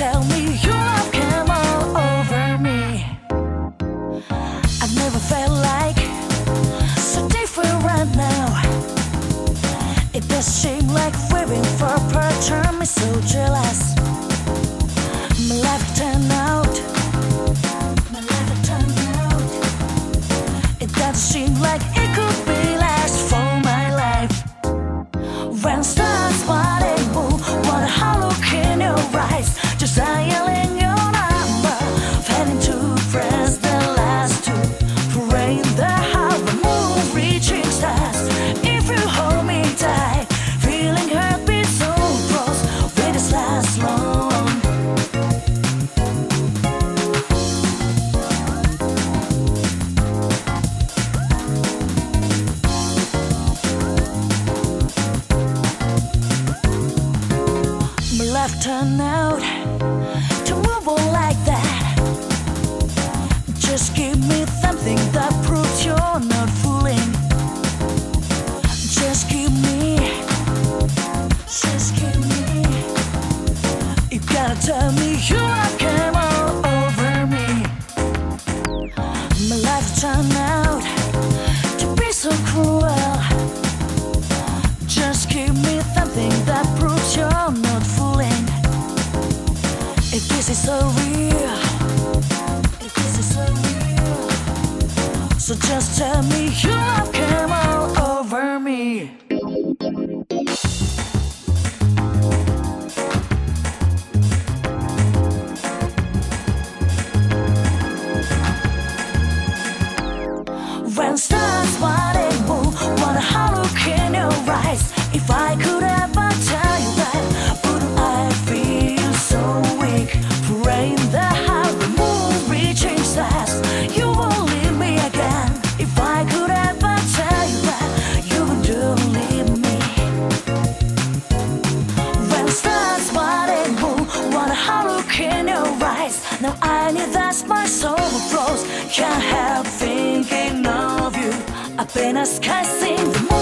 tell me your love came all over me. I've never felt like so different right now. It does seem like waiting for a part time is so jealous. My life turned out. My life turned out. It does seem like it could be last for my life. When turned out to move on like that. Just give me something that proves you're not fooling. You gotta tell me you have come all over me. My life turned out to be so cruel. Just give me something that proves you're not fooling. If this is so real, if this is so real, so just tell me you have come When stars sparting, what a hollow in your eyes. If I could ever tell you that, would I feel so weak? Praying that how the moon reaching stars, you won't leave me again. If I could ever tell you that, you wouldn't leave me. When stars sparting, what a hollow in your eyes. Now I need that my soul apenas casi.